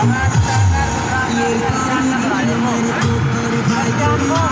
Jangan kok, harus